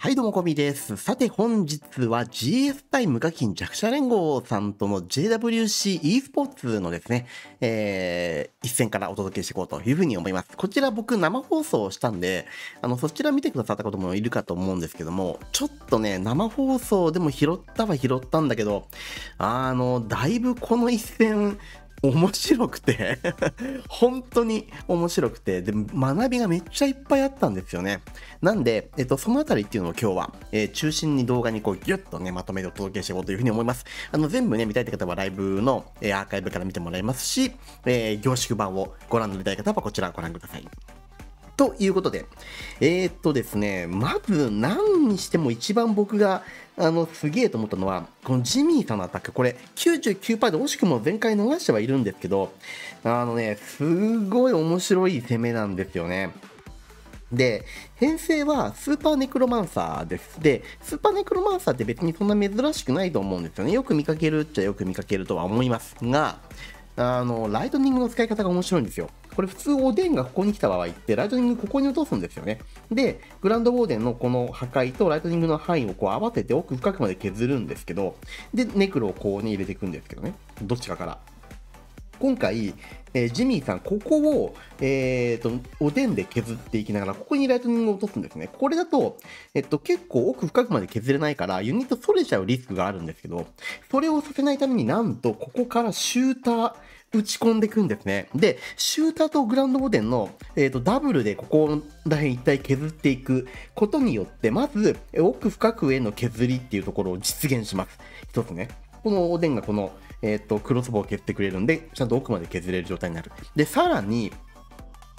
はい、どうも、こみです。さて、本日は GS 対無課金弱者連合さんとの JWC e スポーツのですね、えー、一戦からお届けしていこうというふうに思います。こちら僕生放送したんで、あの、そちら見てくださったこともいるかと思うんですけども、ちょっとね、生放送でも拾ったは拾ったんだけど、あの、だいぶこの一戦、面白くて 本当に面白くて、で、学びがめっちゃいっぱいあったんですよね。なんで、えっと、そのあたりっていうのを今日は、えー中心に動画にこうぎゅっとね、まとめてお届けしていこうというふうに思います。あの、全部ね、見たいって方はライブの、えーアーカイブから見てもらえますし、えー凝縮版をご覧になりたい方はこちらをご覧ください。ということで、えーっとですね、まず何にしても一番僕が、あの、すげえと思ったのは、このジミーさんのアタック、これ99%で惜しくも前回逃してはいるんですけど、あのね、すごい面白い攻めなんですよね。で、編成はスーパーネクロマンサーです。で、スーパーネクロマンサーって別にそんな珍しくないと思うんですよね。よく見かけるっちゃよく見かけるとは思いますが、あの、ライトニングの使い方が面白いんですよ。これ普通ウォーデンがここに来た場合って、ライトニングここに落とすんですよね。で、グランドウォーデンのこの破壊とライトニングの範囲をこう合わせて奥深くまで削るんですけど、で、ネクロをこうに入れていくんですけどね。どっちかから。今回、えージミーさん、ここを、えーと、おでんで削っていきながら、ここにライトニングを落とすんですね。これだと、えっと、結構奥深くまで削れないから、ユニットそれちゃうリスクがあるんですけど、それをさせないためになんと、ここからシューター、打ち込んでいくんですね。で、シューターとグランドボデンの、えーとダブルでここら辺一体削っていくことによって、まず、奥深くへの削りっていうところを実現します。一つね。このおでんがこの、えー、とクロスボウを削ってくれるんで、ちゃんと奥まで削れる状態になる。で、さらに、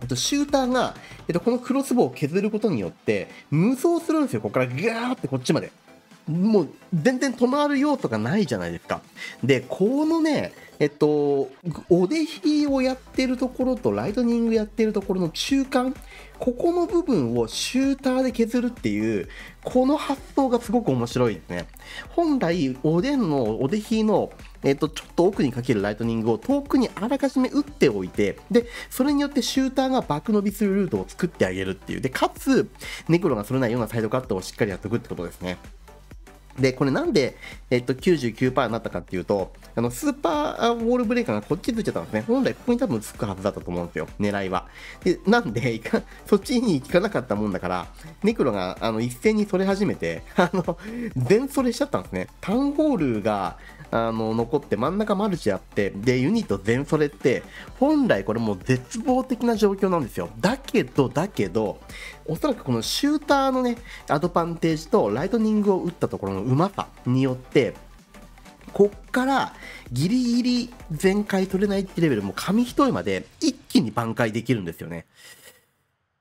えっと、シューターが、えっと、このクロスボウを削ることによって、無双するんですよ。ここからガーってこっちまで。もう、全然止まる要素がないじゃないですか。で、このね、えっと、おでひをやってるところとライトニングやってるところの中間、ここの部分をシューターで削るっていう、この発想がすごく面白いですね。本来、おでんのおでひの、えっと、ちょっと奥にかけるライトニングを遠くにあらかじめ打っておいて、で、それによってシューターが爆伸びするルートを作ってあげるっていう。で、かつ、ネクロがそれないようなサイドカットをしっかりやっておくってことですね。で、これなんで、えっと、99%になったかっていうと、あの、スーパーウォールブレーカーがこっちついちゃったんですね。本来ここに多分つくはずだったと思うんですよ。狙いは。で、なんで、いか そっちに行かなかったもんだから、ネクロが、あの、一斉にそれ始めて、あの、全それしちゃったんですね。タウンホールが、あの、残って真ん中マルチあって、で、ユニット全それって、本来これもう絶望的な状況なんですよ。だけど、だけど、おそらくこのシューターのね、アドバンテージとライトニングを打ったところのうまさによって、こっからギリギリ全開取れないってレベルも紙一重まで一気に挽回できるんですよね。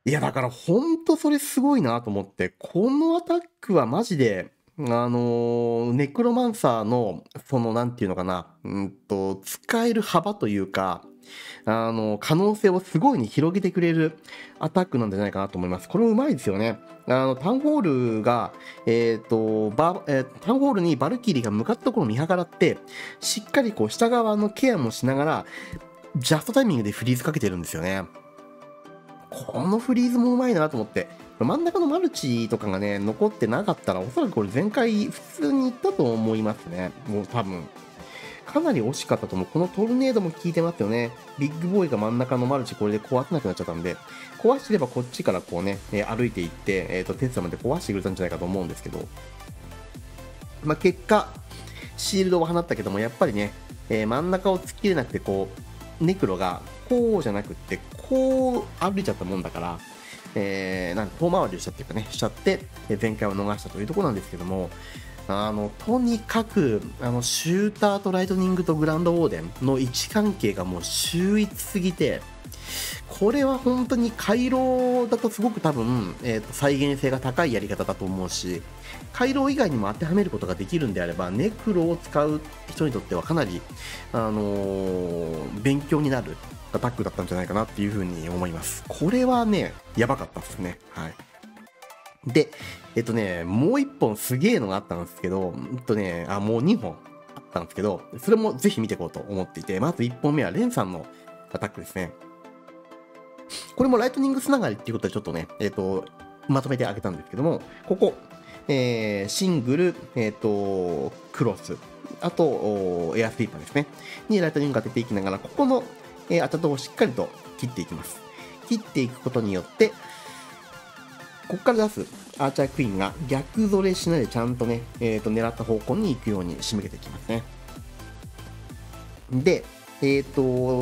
いや、だからほんとそれすごいなと思って、このアタックはマジで、あのネクロマンサーの、その、なんていうのかな、うんと、使える幅というか、あの、可能性をすごいに広げてくれるアタックなんじゃないかなと思います。これもうまいですよね。あの、タウンホールが、えっ、と、バえータウンホールにバルキリーが向かったところを見計らって、しっかりこう、下側のケアもしながら、ジャストタイミングでフリーズかけてるんですよね。このフリーズもうまいなと思って。真ん中のマルチとかがね、残ってなかったら、おそらくこれ全開普通にいったと思いますね。もう多分。かなり惜しかったと思う。このトルネードも効いてますよね。ビッグボーイが真ん中のマルチこれで壊せなくなっちゃったんで、壊してればこっちからこうね、え歩いていって、えっ、と、テスラまで壊してくれたんじゃないかと思うんですけど、まあ、結果、シールドを放ったけども、やっぱりね、えー真ん中を突っ切れなくて、こう、ネクロがこうじゃなくって、こう歩いちゃったもんだから、えー、なんか遠回りをしたっていうかね、しちゃって、えー前回を逃したというところなんですけども、あの、とにかく、あの、シューターとライトニングとグランドウォーデンの位置関係がもう秀逸すぎて、これは本当に回廊だとすごく多分、えーと再現性が高いやり方だと思うし回廊以外にも当てはめることができるんであればネクロを使う人にとってはかなり、あのー勉強になるアタックだったんじゃないかなっていうふうに思います。これはねやばかったですね。はい。でえっとねもう一本すげえのがあったんですけどうんとねあもう2本あったんですけどそれもぜひ見ていこうと思っていてまず1本目はレンさんのアタックですねこれもライトニングつながりっていうことでちょっとね、えっ、と、まとめてあげたんですけども、ここ、えー、シングル、えっ、と、クロス、あと、エアスイーパーですね。にライトニング当てていきながら、ここの、えー、アタトをしっかりと切っていきます。切っていくことによって、ここから出すアーチャークイーンが逆ぞれしないでちゃんとね、えー、と狙った方向に行くように締めけていきますね。で、えっ、ー、と、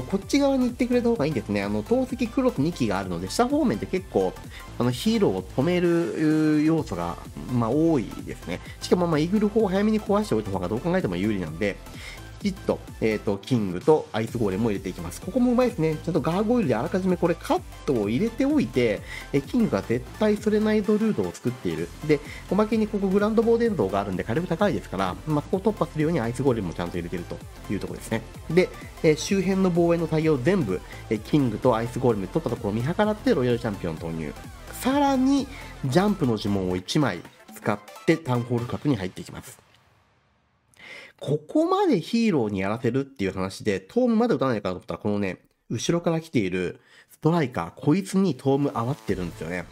こっち側に行ってくれた方がいいんですね。あの、投石クロス2機があるので、下方面って結構、あの、ヒーローを止める要素が、まあ、多いですね。しかも、まあ、イーグル砲を早めに壊しておいた方がどう考えても有利なんで、きっと、えっ、ー、と、キングとアイスゴーレムを入れていきます。ここもうまいですね。ちゃんとガーゴイルであらかじめこれカットを入れておいて、えキングが絶対それないぞルートを作っている。で、おまけにここグランドボーデン像があるんで火力高いですから、まあ、ここ突破するようにアイスゴーレムもちゃんと入れてるというところですね。で、え周辺の防衛の対応全部、えキングとアイスゴーレムで取ったところを見計らってロイヤルチャンピオン投入。さらに、ジャンプの呪文を1枚使ってタウンホール角に入っていきます。ここまでヒーローにやらせるっていう話で、トームまで打たないかと思ったら、このね、後ろから来ているストライカー、こいつにトーム合わってるんですよね。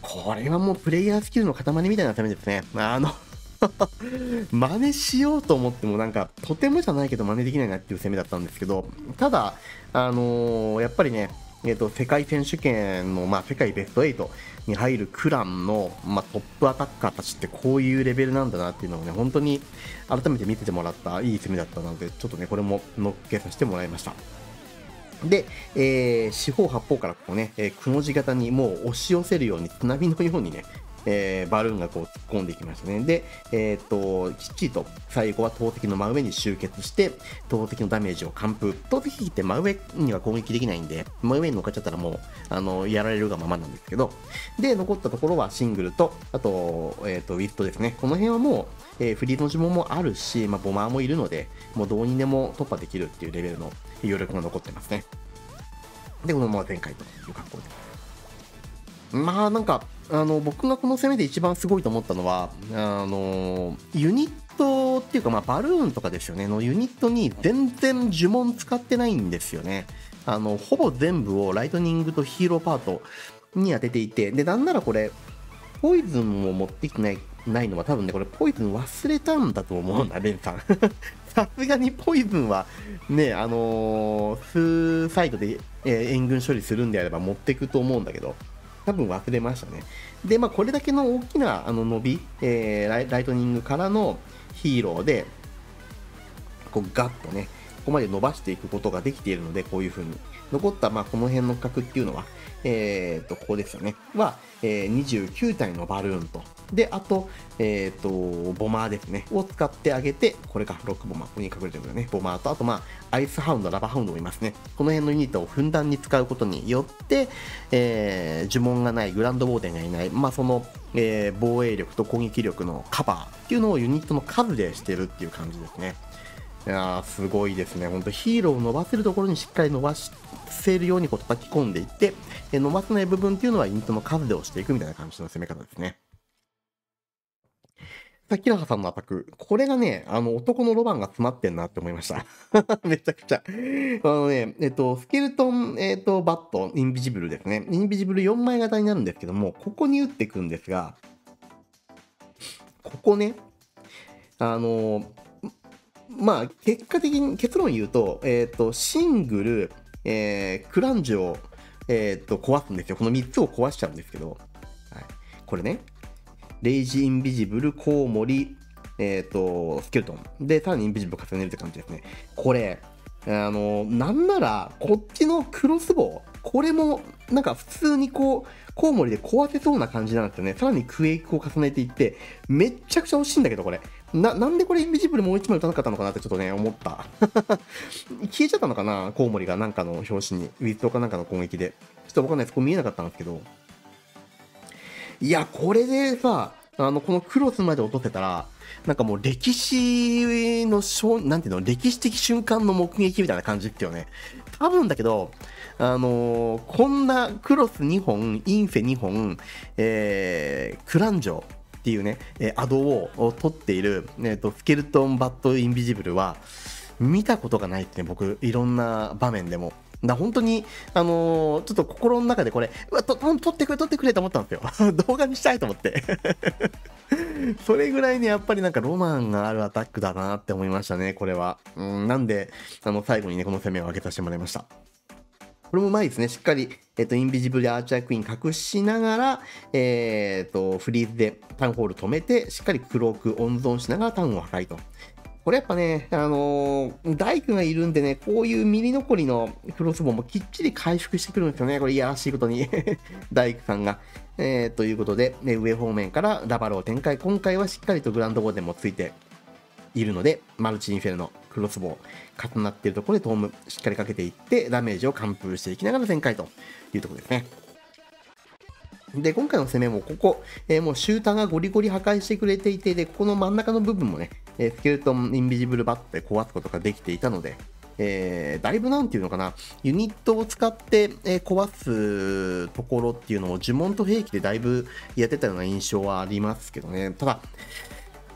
これはもうプレイヤースキルの塊みたいな攻めですね。あの 真似しようと思ってもなんかとてもじゃないけど真似できないなっていう攻めだったんですけど、ただ、あのー、やっぱりね、えーと、世界選手権の、まあ、世界ベスト8に入るクランの、まあ、トップアタッカーたちってこういうレベルなんだなっていうのをね本当に改めて見ててもらったいい攻めだったのでちょっとねこれも乗っけさせてもらいました。で、えー、四方八方からこうね、えー、くの字型にもう押し寄せるように津波のようにね、えー、バルーンがこう突っ込んでいきましたね。で、えー、っと、きっちりと最後は投石の真上に集結して、投石のダメージを完封。投石機って真上には攻撃できないんで、真上に乗っかっちゃったらもう、あの、やられるがままなんですけど、で、残ったところはシングルと、あと、えー、っと、ウィットですね。この辺はもう、えー、フリーの呪文もあるし、まあ、ボマーもいるので、もうどうにでも突破できるっていうレベルの余力が残ってますね。で、このまま前回という格好です。まあなんかあの僕がこの攻めで一番すごいと思ったのはあのユニットっていうか、まあ、バルーンとかですよね。のユニットに全然呪文使ってないんですよね。あのほぼ全部をライトニングとヒーローパートに当てていて。でなんならこれポイズンを持ってきてないないのは多分ねこれポイズン忘れたんだと思うんだレンさん。さすがにポイズンはねあのー、数サイドで、えー、援軍処理するんであれば持ってくと思うんだけど。多分忘れましたね。で、まあ、これだけの大きなあの伸び、えーライ、トニングからのヒーローで、こうガッとね、ここまで伸ばしていくことができているので、こういう風に。残った、まあ、この辺の角っていうのは、えっ、ー、と、ここですよね。は、えー、29体のバルーンと、で、あと、えっ、ー、と、ボマーですね。を使ってあげて、これか、ロックボマー。ここに隠れてるよね。ボマーと、あと、まあ、アイスハウンド、ラバーハウンドもいますね。この辺のユニットをふんだんに使うことによって、えー、呪文がない、グランドウォーデンがいない、まあ、その、えー、防衛力と攻撃力のカバーっていうのをユニットの数でしてるっていう感じですね。いやすごいですね。本当ヒーローを伸ばせるところにしっかり伸ばせるようにこう叩き込んでいって、伸ばせない部分っていうのはユニットの数で押していくみたいな感じの攻め方ですね。さっきのさんのアタック。これがね、あの、男のロマンが詰まってんなって思いました。めちゃくちゃ。あのね、えっと、スケルトン、えっと、バット、インビジブルですね。インビジブル4枚型になるんですけども、ここに打っていくんですが、ここね、あの、まあ、結果的に、結論言うと、えっ、と、シングル、えー、クランジを、えっ、と、壊すんですよ。この3つを壊しちゃうんですけど、はい、これね、レイジ・インビジブル、コウモリ、えっ、と、スケルトン。で、さらにインビジブル重ねるって感じですね。これ、あの、なんなら、こっちのクロスボウ、これも、なんか普通にこう、コウモリで壊せそうな感じなんですよね。さらにクエイクを重ねていって、めっちゃくちゃ惜しいんだけど、これ。な、なんでこれインビジブルもう一枚打たなかったのかなってちょっとね、思った。消えちゃったのかな？コウモリがなんかの表紙に、ウィズとかなんかの攻撃で。ちょっとわかんないです。これ見えなかったんですけど。いや、これでさ、あの、このクロスまで落とせたら、なんかもう歴史の、なんていうの、歴史的瞬間の目撃みたいな感じってよね。多分だけど、あのー、こんなクロス2本、インフェ2本、えー、クランジョっていうね、えアドを取っている、えーと、スケルトン・バット・インビジブルは、見たことがないってね、僕、いろんな場面でもだ本当に、あのー、ちょっと心の中でこれ、うわ、と、撮ってくれ、撮ってくれと思ったんですよ。動画にしたいと思って それぐらいね、やっぱりなんかロマンがあるアタックだなって思いましたね、これは。うん、なんで、あの、最後にね、この攻めを開けさせてもらいました。これもうまいですね。しっかり、えっ、と、インビジブルアーチャークイーン隠しながら、えっ、と、フリーズでタウンホール止めて、しっかりクローク温存しながらタウンを破壊と。これやっぱね、あのー、大工がいるんでね、こういうミリ残りのクロスボウもきっちり回復してくるんですよね。これいやらしいことに 大工さんが。えー、ということで、ね、上方面からラバルを展開。今回はしっかりとグランドボーデンもついているので、マルチインフェルノ、クロスボウ、重なっているところでトームしっかりかけていって、ダメージを完封していきながら全開というところですね。で、今回の攻めもここ、えー、もうシューターがゴリゴリ破壊してくれていて、で、ここの真ん中の部分もね、えスケルトンインビジブルバットで壊すことができていたので、えー、だいぶなんていうのかな、ユニットを使って、えー、壊すところっていうのを呪文と兵器でだいぶやってたような印象はありますけどね。ただ、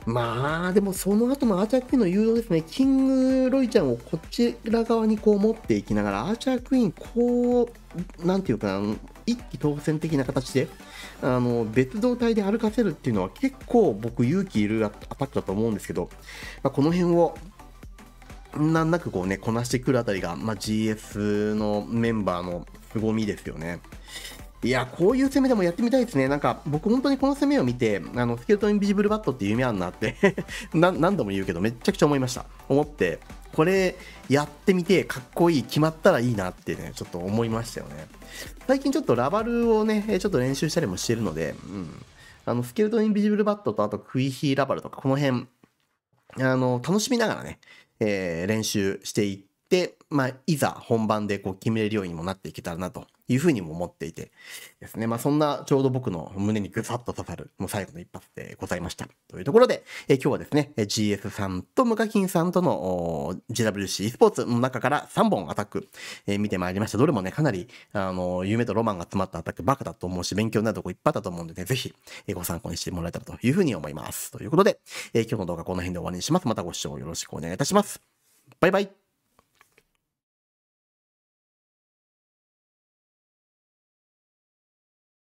まあ、でもその後のアーチャークイーンの誘導ですね、キングロイちゃんをこちら側にこう持っていきながら、アーチャークイーン、こう、なんていうかな、一気当選的な形で、あの、別動体で歩かせるっていうのは結構僕勇気いるアタックだと思うんですけど、まあ、この辺を、難なくこうね、こなしてくるあたりが、まあ、GS のメンバーの凄みですよね。いや、こういう攻めでもやってみたいですね。なんか、僕本当にこの攻めを見て、あの、スケルトンインビジブルバットって夢あんなって 何度も言うけど、めちゃくちゃ思いました。思って、これ、やってみて、かっこいい、決まったらいいなってね、ちょっと思いましたよね。最近ちょっとラバルをね、ちょっと練習したりもしてるので、うん。あの、スケルトンインビジブルバットと、あと、クイヒーラバルとか、この辺、あの、楽しみながらね、えー、練習していって、まあ、いざ本番でこう決めれるようにもなっていけたらなというふうにも思っていてですね。まあそんなちょうど僕の胸にぐさっと刺さるもう最後の一発でございました。というところで、え今日はですね、GS さんとムカキンさんとの GWC スポーツの中から3本アタック、え見てまいりました。どれもね、かなりあの夢とロマンが詰まったアタックバカだと思うし、勉強になるとこいっぱいだと思うんでね、ぜひご参考にしてもらえたらというふうに思います。ということで、え今日の動画この辺で終わりにします。またご視聴よろしくお願いいたします。バイバイ。